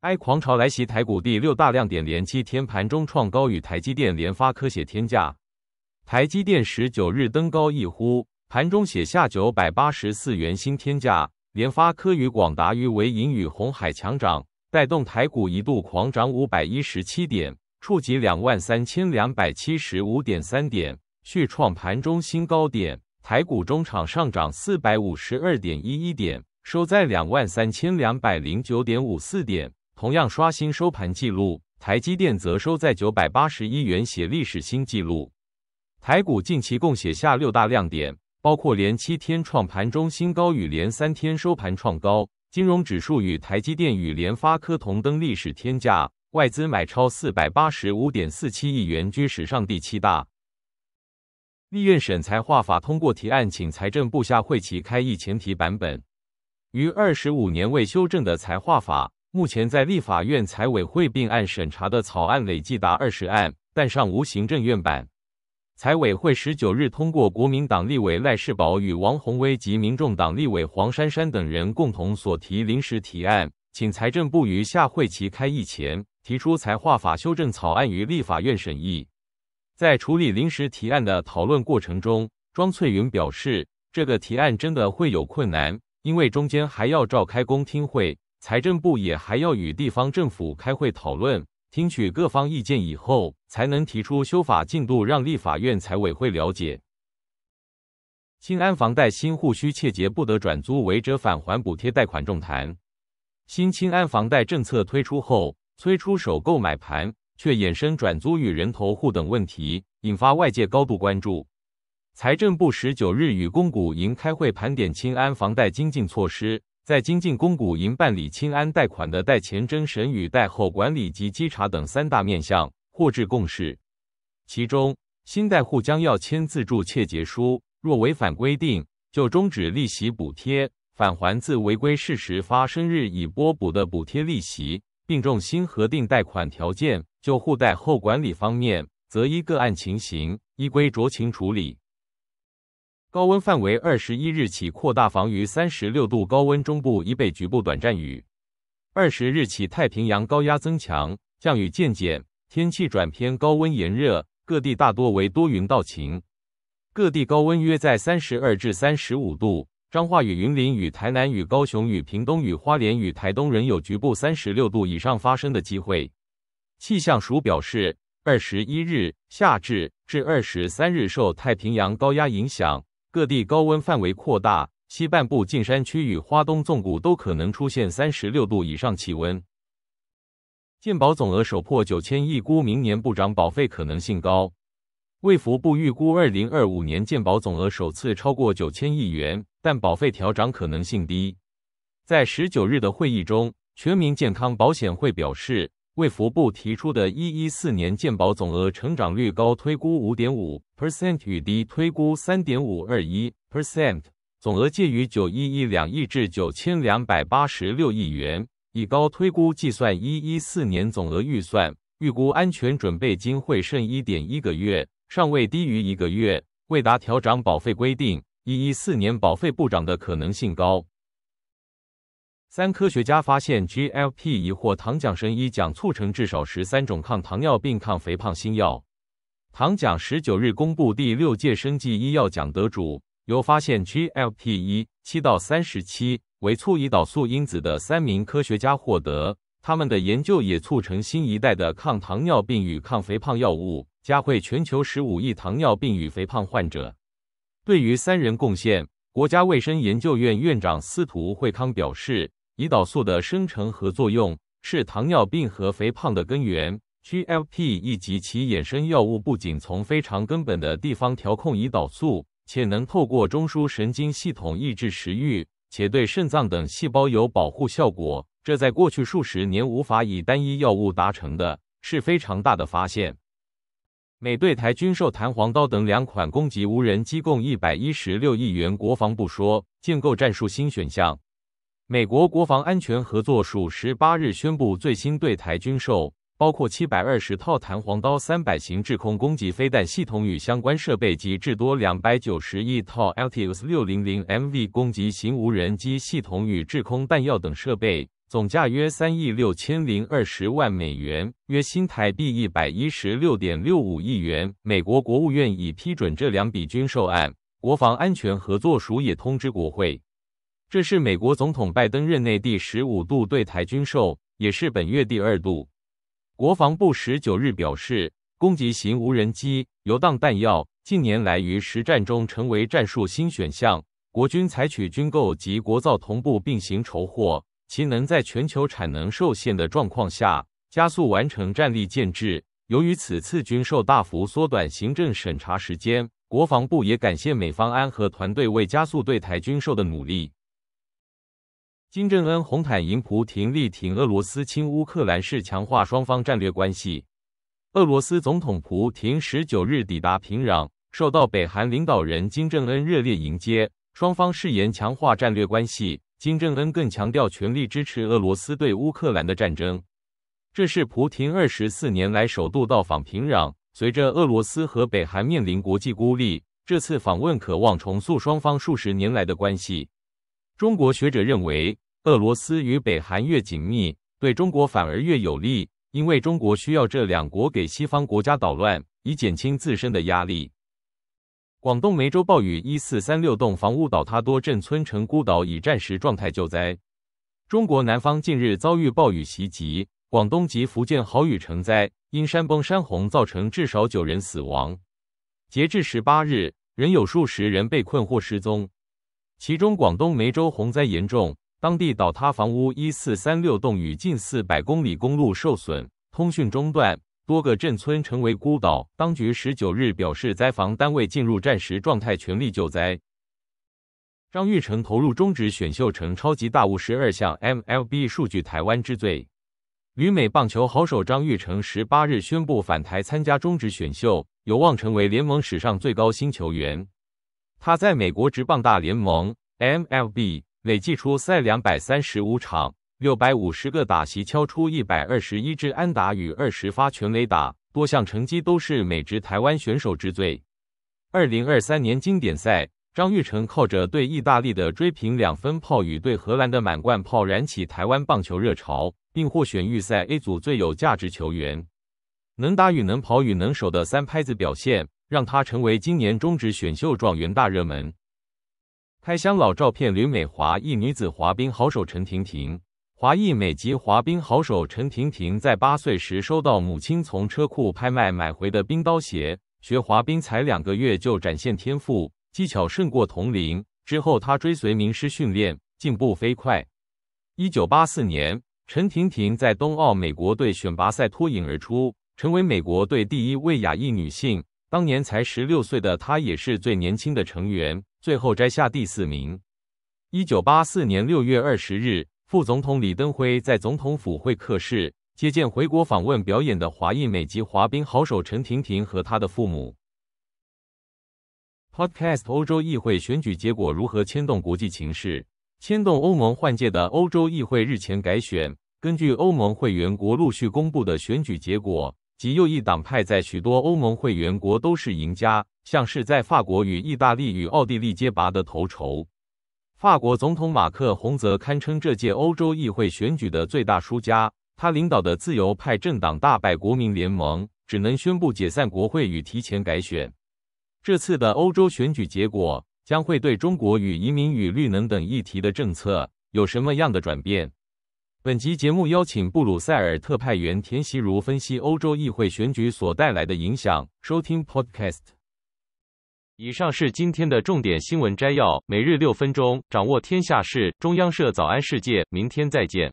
I 狂潮来袭，台股第六大亮点，连七天盘中创高，与台积电、联发科写天价。台积电十九日登高一呼，盘中写下九百八十四元新天价。联发科与广达与维银与红海强涨，带动台股一度狂涨五百一十七点，触及两万三千两百七十五点三点，续创盘中新高点。台股中场上涨四百五十二点一一点，收在两万三千两百零九点五四点。同样刷新收盘记录，台积电则收在九百八十一元，写历史新纪录。台股近期共写下六大亮点，包括连七天创盘中新高与连三天收盘创高，金融指数与台积电与联发科同登历史天价，外资买超四百八十五点四七亿元，居史上第七大。立院审财划法通过提案，请财政部下会期开议前提版本，于二十五年未修正的财划法。目前在立法院财委会并案审查的草案累计达二十案，但尚无行政院版。财委会十九日通过国民党立委赖世宝与王宏威及民众党立委黄珊珊等人共同所提临时提案，请财政部于下会期开议前提出财划法修正草案于立法院审议。在处理临时提案的讨论过程中，庄翠云表示，这个提案真的会有困难，因为中间还要召开公听会。财政部也还要与地方政府开会讨论，听取各方意见以后，才能提出修法进度，让立法院财委会了解。新安房贷新户需切结不得转租，违者返还补贴贷款重谈。新清安房贷政策推出后，催出首购买盘，却衍生转租与人头户等问题，引发外界高度关注。财政部十九日与公股营开会盘点清安房贷精进措施。在精进公股营办理清安贷款的贷前征审与贷后管理及稽查等三大面向，获致共识。其中，新贷户将要签自助切结书，若违反规定，就终止利息补贴，返还自违规事实发生日已拨补的补贴利息，并重新核定贷款条件。就户贷后管理方面，则依个案情形，依规酌情处理。高温范围二十一日起扩大，防于三十六度高温中部以北局部短暂雨。二十日起太平洋高压增强，降雨渐减，天气转偏高温炎热，各地大多为多云到晴。各地高温约在三十二至三十五度。彰化与云林与台南与高雄与屏东与花莲与台东仍有局部三十六度以上发生的机会。气象署表示，二十一日夏至至二十三日受太平洋高压影响。各地高温范围扩大，西半部近山区与花东纵谷都可能出现三十六度以上气温。健保总额首破九千亿，估明年不涨保费可能性高。卫福部预估二零二五年健保总额首次超过九千亿元，但保费调涨可能性低。在十九日的会议中，全民健康保险会表示。卫福部提出的一一四年健保总额成长率高推估五点五 percent 与低推估三点五二一 percent，总额介于九一一两亿至九千两百八十六亿元。以高推估计算一一四年总额预算，预估安全准备金会剩一点一个月，尚未低于一个月，未达调涨保费规定，一一四年保费不涨的可能性高。三科学家发现，GLP 疑或糖奖生医奖促成至少十三种抗糖尿病、抗肥胖新药。糖奖十九日公布第六届生技医药奖得主，由发现 GLP 一七到三十七为促胰岛素因子的三名科学家获得。他们的研究也促成新一代的抗糖尿病与抗肥胖药物，加惠全球十五亿糖尿病与肥胖患者。对于三人贡献，国家卫生研究院院长司徒惠康表示。胰岛素的生成和作用是糖尿病和肥胖的根源。GLP 以及其衍生药物不仅从非常根本的地方调控胰岛素，且能透过中枢神经系统抑制食欲，且对肾脏等细胞有保护效果。这在过去数十年无法以单一药物达成的，是非常大的发现。美对台军售弹簧刀等两款攻击无人机共一百一十六亿元，国防部说建构战术新选项。美国国防安全合作署十八日宣布最新对台军售，包括七百二十套弹簧刀、三百型制空攻击飞弹系统与相关设备及至多两百九十亿套 LTS 六零零 MV 攻击型无人机系统与制空弹药等设备，总价约三亿六千零二十万美元，约新台币一百一十六点六五亿元。美国国务院已批准这两笔军售案，国防安全合作署也通知国会。这是美国总统拜登任内第十五度对台军售，也是本月第二度。国防部十九日表示，攻击型无人机、游荡弹药近年来于实战中成为战术新选项。国军采取军购及国造同步并行筹货，其能在全球产能受限的状况下加速完成战力建制。由于此次军售大幅缩短行政审查时间，国防部也感谢美方安和团队为加速对台军售的努力。金正恩红毯迎普廷力挺俄罗斯亲乌克兰，是强化双方战略关系。俄罗斯总统普廷十九日抵达平壤，受到北韩领导人金正恩热烈迎接，双方誓言强化战略关系。金正恩更强调全力支持俄罗斯对乌克兰的战争。这是普廷二十四年来首度到访平壤。随着俄罗斯和北韩面临国际孤立，这次访问渴望重塑双方数十年来的关系。中国学者认为，俄罗斯与北韩越紧密，对中国反而越有利，因为中国需要这两国给西方国家捣乱，以减轻自身的压力。广东梅州暴雨，一四三六栋房屋倒塌，多镇村成孤岛，以战时状态救灾。中国南方近日遭遇暴雨袭击，广东及福建豪雨成灾，因山崩山洪造成至少九人死亡。截至十八日，仍有数十人被困或失踪。其中，广东梅州洪灾严重，当地倒塌房屋一四三六栋，与近四百公里公路受损，通讯中断，多个镇村成为孤岛。当局十九日表示，灾防单位进入战时状态，全力救灾。张玉成投入中职选秀成超级大物，十二项 MLB 数据台湾之最。旅美棒球好手张玉成十八日宣布返台参加中职选秀，有望成为联盟史上最高新球员。他在美国职棒大联盟 MLB 累计出赛两百三十五场，六百五十个打席，敲出一百二十一支安打与二十发全垒打，多项成绩都是美职台湾选手之最。二零二三年经典赛，张玉成靠着对意大利的追平两分炮与对荷兰的满贯炮，燃起台湾棒球热潮，并获选预赛 A 组最有价值球员。能打与能跑与能守的三拍子表现。让他成为今年中职选秀状元大热门。开箱老照片，旅美华裔女子滑冰好手陈婷婷。华裔美籍滑冰好手陈婷婷在八岁时收到母亲从车库拍卖买回的冰刀鞋，学滑冰才两个月就展现天赋，技巧胜过同龄。之后她追随名师训练，进步飞快。一九八四年，陈婷婷在冬奥美国队选拔赛脱颖而出，成为美国队第一位亚裔女性。当年才十六岁的他也是最年轻的成员，最后摘下第四名。一九八四年六月二十日，副总统李登辉在总统府会客室接见回国访问表演的华裔美籍滑冰好手陈婷婷和她的父母。Podcast：欧洲议会选举结果如何牵动国际情势？牵动欧盟换届的欧洲议会日前改选，根据欧盟会员国陆续公布的选举结果。极右翼党派在许多欧盟会员国都是赢家，像是在法国与意大利与奥地利皆拔得头筹。法国总统马克宏则堪称这届欧洲议会选举的最大输家，他领导的自由派政党大败国民联盟，只能宣布解散国会与提前改选。这次的欧洲选举结果将会对中国与移民与绿能等议题的政策有什么样的转变？本集节目邀请布鲁塞尔特派员田习如分析欧洲议会选举所带来的影响。收听 Podcast。以上是今天的重点新闻摘要，每日六分钟，掌握天下事。中央社早安世界，明天再见。